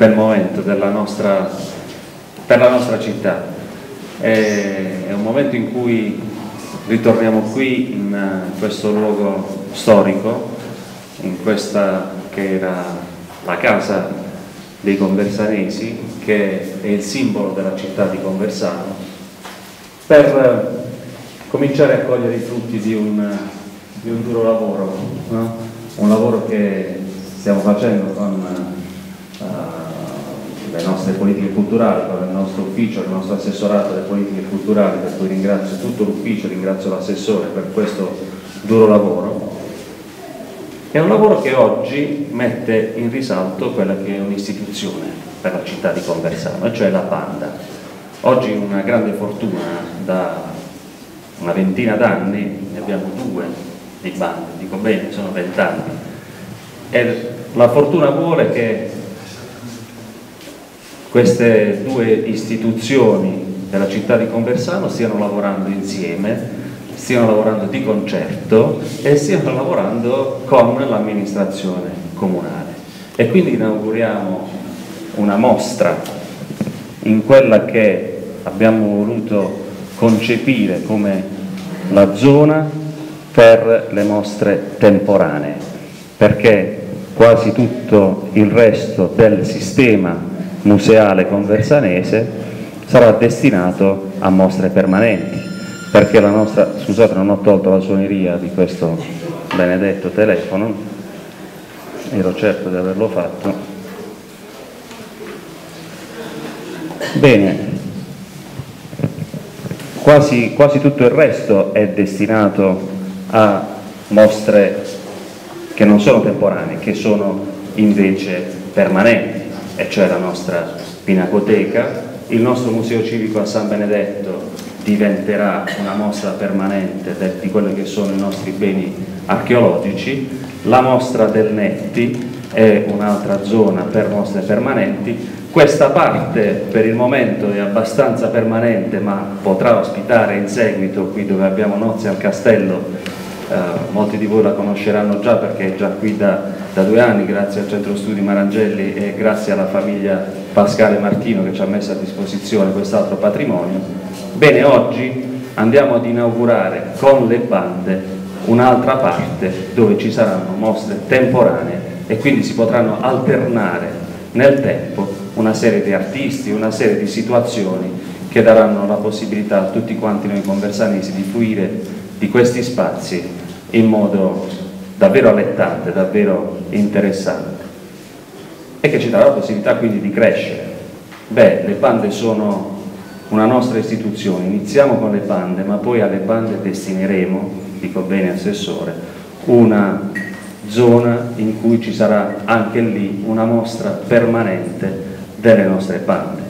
bel momento nostra, per la nostra città. È, è un momento in cui ritorniamo qui in questo luogo storico, in questa che era la casa dei conversanesi, che è il simbolo della città di Conversano, per cominciare a cogliere i frutti di un, di un duro lavoro, no? un lavoro che stiamo facendo con uh, le nostre politiche culturali, con il nostro ufficio, il nostro assessorato delle politiche culturali, per cui ringrazio tutto l'ufficio, ringrazio l'assessore per questo duro lavoro. È un lavoro che oggi mette in risalto quella che è un'istituzione per la città di Conversano, cioè la banda. Oggi una grande fortuna, da una ventina d'anni, ne abbiamo due di bande, dico bene, sono vent'anni, e la fortuna vuole che queste due istituzioni della città di Conversano stiano lavorando insieme, stiano lavorando di concerto e stiano lavorando con l'amministrazione comunale. E quindi inauguriamo una mostra in quella che abbiamo voluto concepire come la zona per le mostre temporanee, perché quasi tutto il resto del sistema museale conversanese sarà destinato a mostre permanenti perché la nostra, scusate non ho tolto la suoneria di questo benedetto telefono ero certo di averlo fatto. Bene. Quasi, quasi tutto il resto è destinato a mostre che non sono temporanee che sono invece permanenti e cioè la nostra pinacoteca. Il nostro museo civico a San Benedetto diventerà una mostra permanente di quelli che sono i nostri beni archeologici. La mostra del Netti è un'altra zona per mostre permanenti. Questa parte per il momento è abbastanza permanente ma potrà ospitare in seguito qui dove abbiamo Nozze al Castello eh, molti di voi la conosceranno già perché è già qui da, da, due anni grazie al Centro Studi Marangelli e grazie alla famiglia Pascale Martino che ci ha messo a disposizione quest'altro patrimonio. Bene, oggi andiamo ad inaugurare con le bande un'altra parte dove ci saranno mostre temporanee e quindi si potranno alternare nel tempo una serie di artisti, una serie di situazioni che daranno la possibilità a tutti quanti noi conversanesi di fruire di questi spazi in modo davvero allettante, davvero interessante. E che ci darà la possibilità quindi di crescere. Beh, le bande sono una nostra istituzione, iniziamo con le bande, ma poi alle bande destineremo, dico bene Assessore, una zona in cui ci sarà anche lì una mostra permanente delle nostre bande.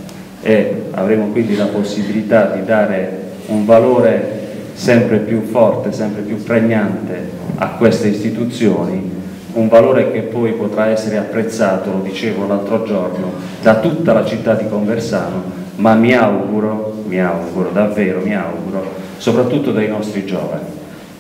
E avremo quindi la possibilità di dare un valore sempre più forte, sempre più pregnante a queste istituzioni, un valore che poi potrà essere apprezzato, lo dicevo l'altro giorno, da tutta la città di Conversano, ma mi auguro, mi auguro, davvero mi auguro, soprattutto dai nostri giovani,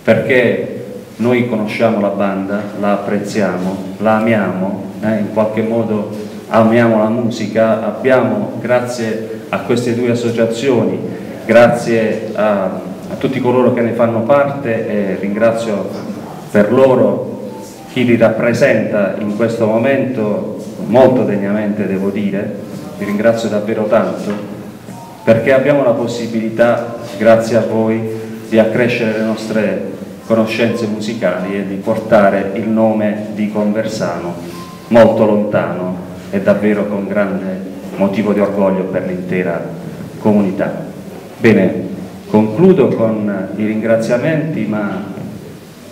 perché noi conosciamo la banda, la apprezziamo, la amiamo, eh, in qualche modo amiamo la musica, abbiamo grazie a queste due associazioni, grazie a a tutti coloro che ne fanno parte e ringrazio per loro chi li rappresenta in questo momento molto degnamente devo dire, vi ringrazio davvero tanto perché abbiamo la possibilità, grazie a voi, di accrescere le nostre conoscenze musicali e di portare il nome di Conversano molto lontano e davvero con grande motivo di orgoglio per l'intera comunità. Bene, Concludo con i ringraziamenti, ma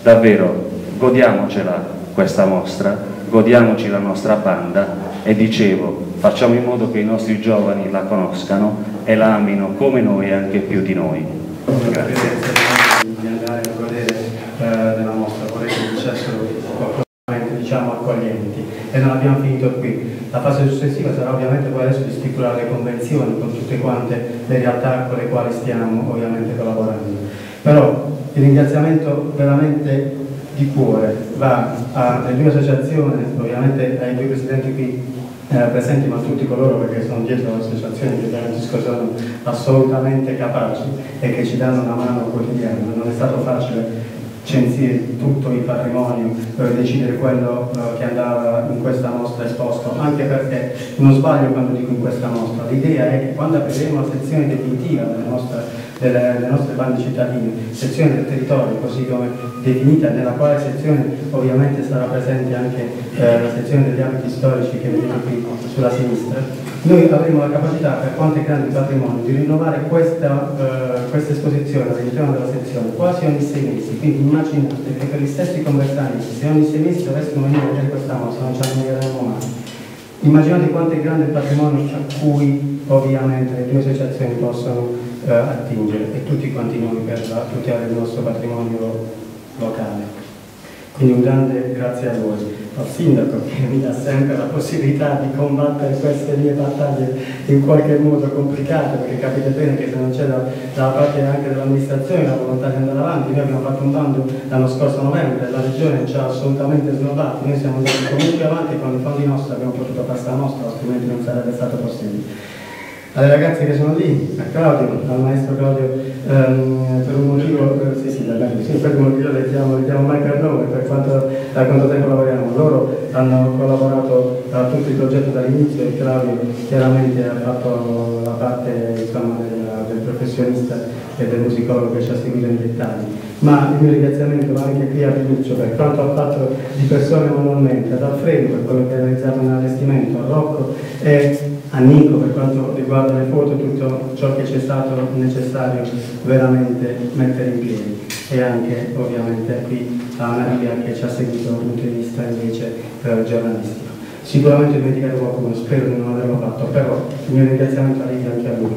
davvero godiamocela questa mostra, godiamoci la nostra banda e dicevo, facciamo in modo che i nostri giovani la conoscano e la amino come noi e anche più di noi. Grazie. Di andare a godere eh, della mostra, vorrei che dicessero qualcosa diciamo accoglienti e non abbiamo finito qui. La fase successiva sarà ovviamente poi adesso di stipulare le convenzioni con tutte quante le realtà con le quali stiamo ovviamente collaborando. Però il ringraziamento veramente di cuore va alle due associazioni, ovviamente ai due presidenti qui eh, presenti ma tutti coloro che sono dietro l'associazione che garantisco sono assolutamente capaci e che ci danno una mano quotidiana. Non è stato facile censire tutto il patrimonio per decidere quello eh, che andava in questa mostra esposto, anche perché non sbaglio quando dico in questa mostra, l'idea è che quando apriremo la sezione definitiva della nostra delle, delle nostre bande cittadine, sezione del territorio così come definita, nella quale sezione ovviamente sarà presente anche eh, la sezione degli ambiti storici che vedete qui sulla sinistra, noi avremo la capacità, per quanto è grande il patrimonio, di rinnovare questa, eh, questa esposizione all'interno della sezione quasi ogni sei mesi, quindi immaginate che per gli stessi conversani, se ogni sei mesi dovessimo venire a vedere questa mostra non ci annegheremmo mai. Immaginate quanto è grande il patrimonio a cui ovviamente le due associazioni possono eh, attingere e tutti quanti noi per tutelare il nostro patrimonio locale. Quindi un grande grazie a voi, al sindaco che mi dà sempre la possibilità di combattere queste mie battaglie in qualche modo complicate, perché capite bene che se non c'è da, dalla parte anche dell'amministrazione la volontà di andare avanti, noi abbiamo fatto un bando l'anno scorso novembre, la regione ci ha assolutamente snobbato, noi siamo andati comunque avanti con i fondi nostri abbiamo potuto passare la nostra, altrimenti non sarebbe stato possibile alle ragazze che sono lì, a Claudio, al maestro Claudio, ehm, per un motivo, eh, sì sì, sì, per un motivo le chiamo, le chiamo mai per nome, per quanto, da quanto tempo lavoriamo. Loro hanno collaborato a tutto il progetto dall'inizio e Claudio chiaramente ha fatto la parte insomma, del, del, professionista e del musicologo che ci ha seguito in dettagli. Ma il mio ringraziamento va anche qui a Pinuccio per quanto ha fatto di persone manualmente, ad Alfredo per quello che ha realizzato nell'allestimento, a Rocco e a Nico per quanto riguarda le foto tutto ciò che c'è stato necessario veramente mettere in piedi e anche ovviamente qui a Maria che ci ha seguito dal punto di vista invece eh, giornalistico. Sicuramente ho dimenticato qualcuno, spero di non averlo fatto, però il mio ringraziamento arriva anche a lui.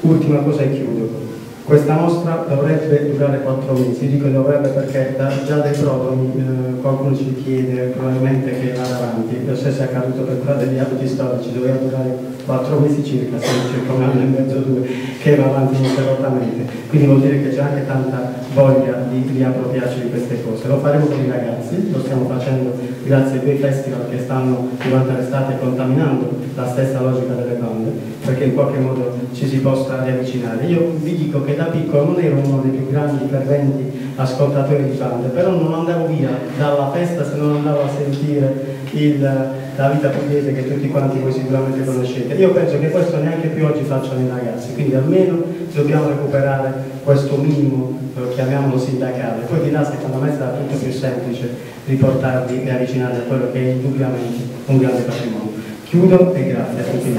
Ultima cosa e chiudo. Questa mostra dovrebbe durare quattro mesi, dico dovrebbe perché da, già dai prodromi eh, qualcuno ci chiede probabilmente che vada avanti, lo stesso è accaduto per quella degli abiti storici, doveva durare quattro mesi circa, siamo circa un anno e mezzo, due, che va avanti ininterrottamente, quindi vuol dire che c'è anche tanta voglia di riappropriarci di queste cose. Lo faremo con i ragazzi, lo stiamo facendo grazie ai due festival che stanno durante l'estate contaminando la stessa logica delle bande, perché in qualche modo ci si possa riavvicinare. Io vi dico che da piccolo non ero uno dei più grandi ferventi ascoltatori di bande, però non andavo via dalla festa se non andavo a sentire il, la vita pugliese che tutti quanti voi sicuramente conoscete. Io penso che questo neanche più oggi facciano i ragazzi, quindi almeno dobbiamo recuperare questo minimo, eh, chiamiamolo sindacale, poi di là secondo me sarà tutto più semplice riportarvi e avvicinarvi a quello che è indubbiamente un grande patrimonio. Chiudo e grazie a tutti.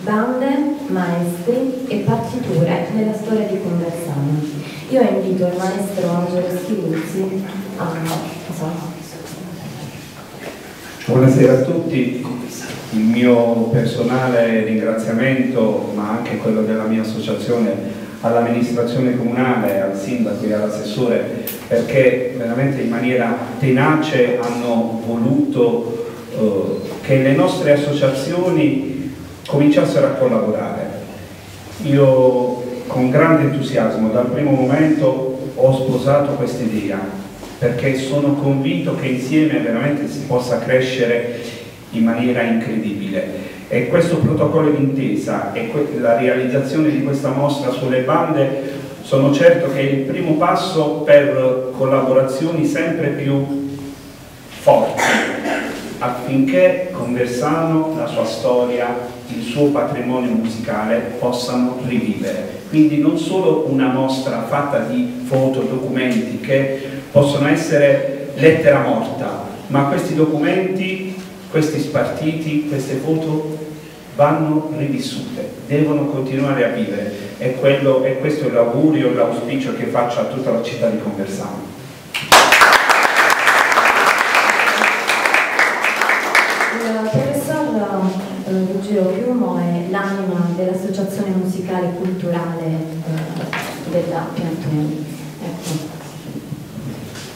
Bande, maestri e partiture nella storia di Conversano. Io invito il maestro Angelo Schivuzzi a... So, Buonasera a tutti, il mio personale ringraziamento, ma anche quello della mia associazione all'amministrazione comunale, al sindaco e all'assessore, perché veramente in maniera tenace hanno voluto eh, che le nostre associazioni cominciassero a collaborare. Io con grande entusiasmo dal primo momento ho sposato questa idea perché sono convinto che insieme veramente si possa crescere in maniera incredibile. E questo protocollo d'intesa e la realizzazione di questa mostra sulle bande sono certo che è il primo passo per collaborazioni sempre più forti affinché Conversano, la sua storia, il suo patrimonio musicale possano rivivere. Quindi non solo una mostra fatta di foto, documenti che possono essere lettera morta, ma questi documenti, questi spartiti, queste foto vanno rivissute, devono continuare a vivere e, quello, e questo è l'augurio, l'auspicio che faccio a tutta la città di Conversano. Eh, Ruggero Piumo è l'anima dell'Associazione Musicale Culturale eh, della Piantoni. Ecco.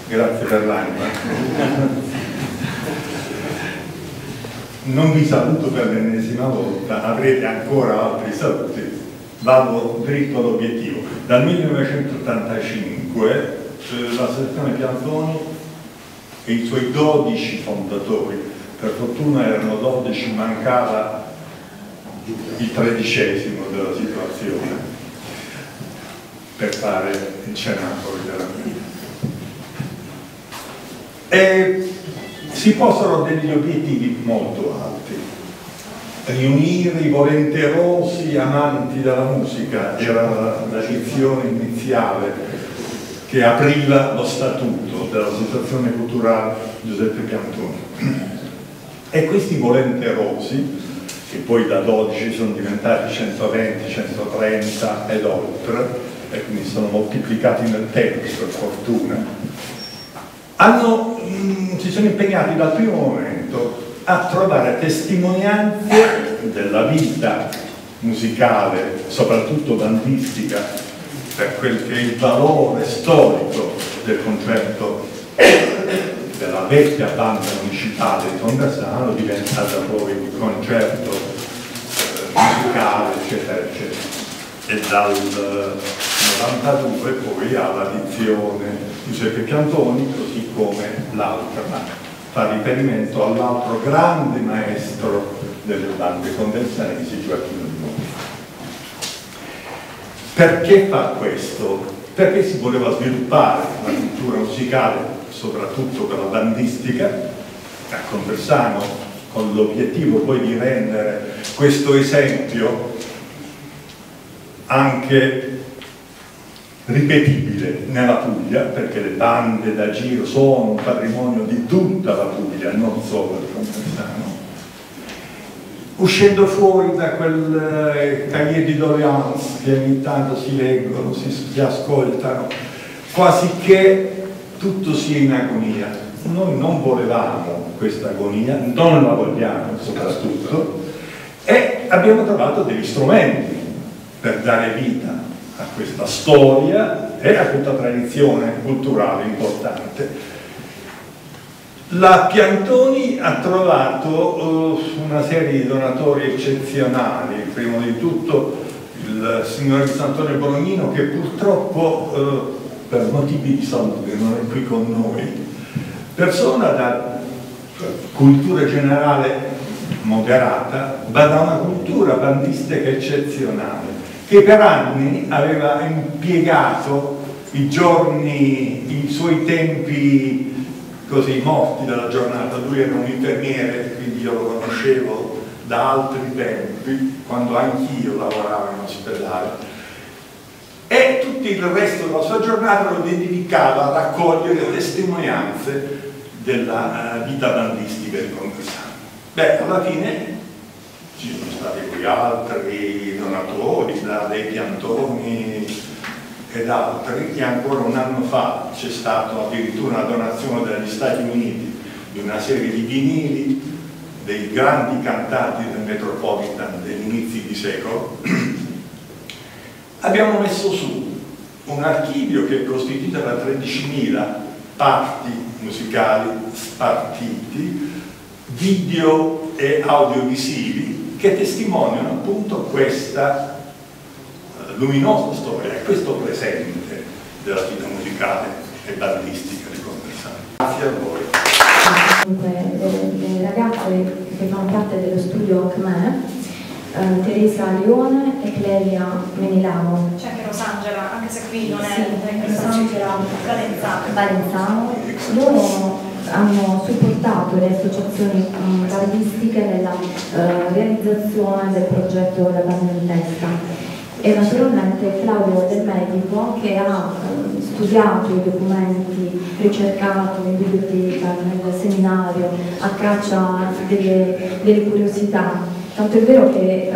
Grazie per l'anima. Non vi saluto per l'ennesima volta, avrete ancora altri saluti. Vado dritto all'obiettivo. Dal 1985 eh, la sezione Piantoni e i suoi 12 fondatori per fortuna erano 12, mancava il tredicesimo della situazione per fare il cenacolo vita. E si possono degli obiettivi molto alti. Riunire i volenterosi amanti della musica era la, la dizione iniziale che apriva lo statuto dell'Associazione Culturale Giuseppe Piantoni. E questi volenterosi, che poi da 12 sono diventati 120, 130 ed oltre, e quindi sono moltiplicati nel tempo per fortuna, hanno, mm, si sono impegnati dal primo momento a trovare testimonianze della vita musicale, soprattutto bandistica, per quel che è il valore storico del concerto della vecchia banda municipale di Conversano, diventata poi il concerto eh, musicale, eccetera, eccetera. E dal 92 poi alla dizione Giuseppe Cantoni, così come l'altra, fa riferimento all'altro grande maestro delle bande condensanesi, Gioacchino Di Monti. Perché fa questo? Perché si voleva sviluppare la cultura musicale, soprattutto per la bandistica, a Conversano, con l'obiettivo poi di rendere questo esempio anche ripetibile nella Puglia, perché le bande da giro sono un patrimonio di tutta la Puglia, non solo di Conversano. Uscendo fuori da quel eh, cahier di doléance che ogni tanto si leggono, si, si ascoltano, quasi che tutto sia in agonia. Noi non volevamo questa agonia, non la vogliamo soprattutto, e abbiamo trovato degli strumenti per dare vita a questa storia e a questa tradizione culturale importante. La Piantoni ha trovato uh, una serie di donatori eccezionali, prima di tutto il signore di Sant'Antonio Bolognino che purtroppo uh, per motivi di salute non è qui con noi, persona da cultura generale moderata, ma da una cultura bandistica eccezionale che per anni aveva impiegato i giorni, i suoi tempi così morti dalla giornata. Lui era un infermiere, quindi io lo conoscevo da altri tempi, quando anch'io lavoravo in ospedale. E tutto il resto della sua giornata lo dedicava a raccogliere testimonianze della uh, vita bandistica di Conversano. Beh, alla fine ci sono stati poi altri donatori, da dei piantoni ed altri, e ancora un anno fa c'è stata addirittura una donazione dagli Stati Uniti di una serie di vinili dei grandi cantanti del Metropolitan degli inizi di secolo. Abbiamo messo su un archivio che è costituito da 13.000 parti musicali spartiti, video e audiovisivi che testimoniano appunto questa eh, luminosa storia questo presente della vita musicale e ballistica di Conversano. Grazie a voi. Le, le ragazze che fanno parte dello studio CME, eh, Teresa Leone e Clelia Menilano. C'è anche Rosangela, anche se qui non è sì, Rosangela Valenzano. Valenzano. Loro hanno supportato le associazioni bardistiche nella eh, realizzazione del progetto La Banda in Testa. E naturalmente Claudio Del Medico che ha eh, studiato i documenti, ricercato in biblioteca, nel seminario, a caccia delle, delle curiosità Tanto è vero che eh,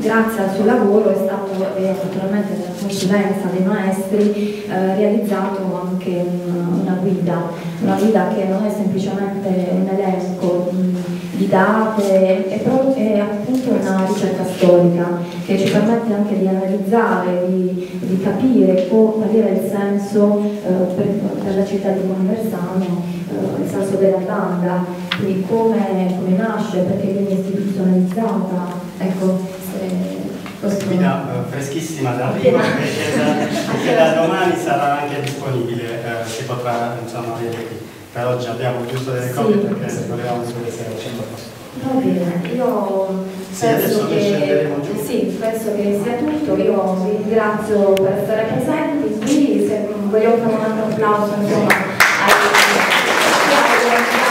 grazie al suo lavoro è stato, e naturalmente nella consulenza dei maestri, eh, realizzato anche un, una guida, una guida che non è semplicemente un elenco di, di date, è, proprio, è appunto una ricerca storica che ci permette anche di analizzare, di, di capire qual era il senso eh, per, per, la città di Conversano, eh, il senso della banda, quindi come, come nasce, perché viene istituzionalizzata, ecco, questo... Guida freschissima da arrivo perché, da, perché da domani sarà anche disponibile, uh, si potrà insomma vedere qui. per oggi abbiamo chiuso delle Sì. copie perché volevamo 100 posto. Va bene, io Sì, penso che, sì, penso che sia tutto, io vi ringrazio per essere presenti qui, se vogliamo fare un altro applauso insomma ai